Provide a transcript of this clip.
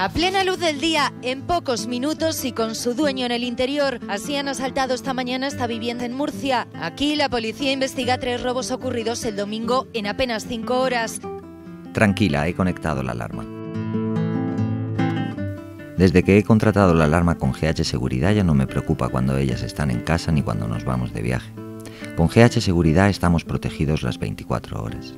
A plena luz del día, en pocos minutos y con su dueño en el interior, así han asaltado esta mañana esta vivienda en Murcia. Aquí la policía investiga tres robos ocurridos el domingo en apenas cinco horas. Tranquila, he conectado la alarma. Desde que he contratado la alarma con GH Seguridad ya no me preocupa cuando ellas están en casa ni cuando nos vamos de viaje. Con GH Seguridad estamos protegidos las 24 horas.